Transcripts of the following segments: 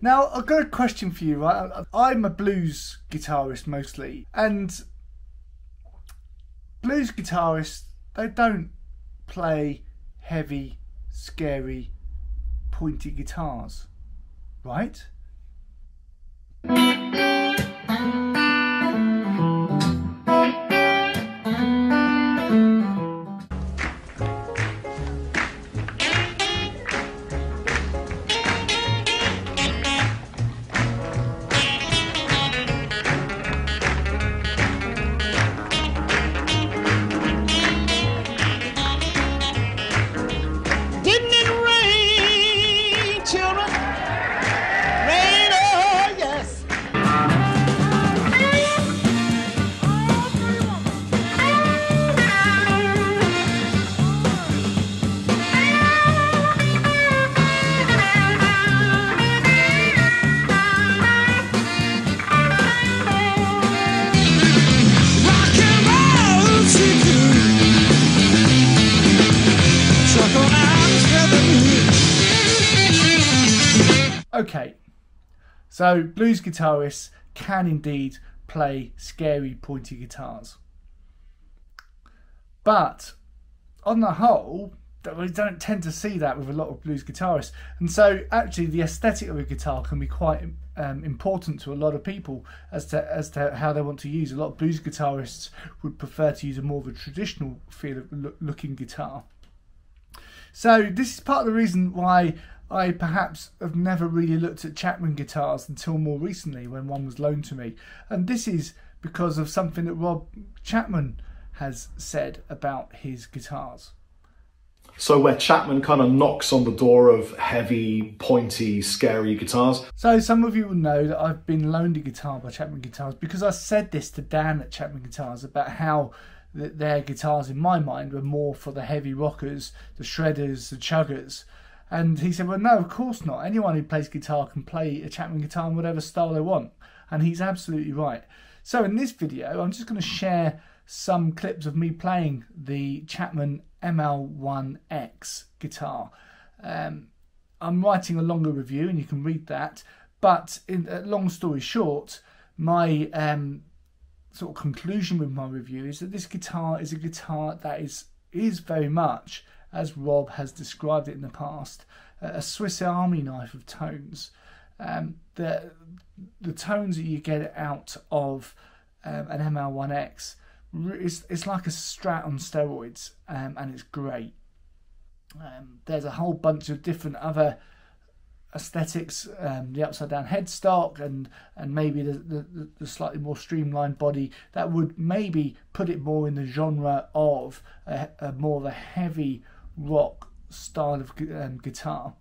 Now, I've got a question for you, right? I'm a blues guitarist mostly, and blues guitarists, they don't play heavy, scary, pointy guitars, right? Okay, so blues guitarists can indeed play scary, pointy guitars. But on the whole, we don't tend to see that with a lot of blues guitarists. And so, actually, the aesthetic of a guitar can be quite um, important to a lot of people as to as to how they want to use. A lot of blues guitarists would prefer to use a more of a traditional feel of loo- looking guitar. So this is part of the reason why I perhaps have never really looked at Chapman guitars until more recently when one was loaned to me. And this is because of something that Rob Chapman has said about his guitars. So where Chapman kind of knocks on the door of heavy, pointy, scary guitars. So some of you will know that I've been loaned a guitar by Chapman Guitars because I said this to Dan at Chapman Guitars about how th- their guitars, in my mind, were more for the heavy rockers, the shredders, the chuggers. And he said, "Well, no, of course not. Anyone who plays guitar can play a Chapman guitar in whatever style they want." And he's absolutely right. So in this video, I'm just going to share some clips of me playing the Chapman ML1X guitar. Um, I'm writing a longer review, and you can read that. But in uh, long story short, my um, sort of conclusion with my review is that this guitar is a guitar that is is very much, as Rob has described it in the past, a Swiss Army knife of tones. Um, the the tones that you get out of um, an ML1X is it's like a Strat on steroids, um, and it's great. Um, there's a whole bunch of different other aesthetics, um, the upside down headstock, and and maybe the, the the slightly more streamlined body that would maybe put it more in the genre of a, a more of a heavy rock style of um, guitar.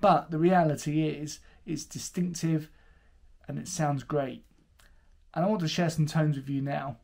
But the reality is, it's distinctive, and it sounds great. And I want to share some tones with you now.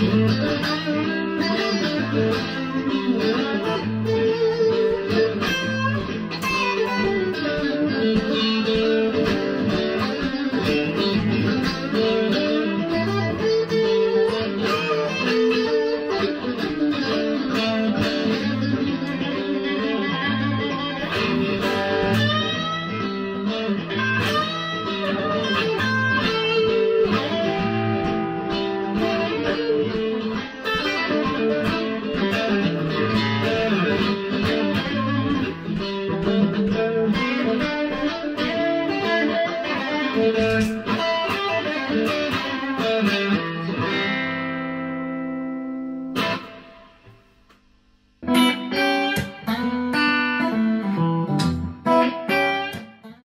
Thank you.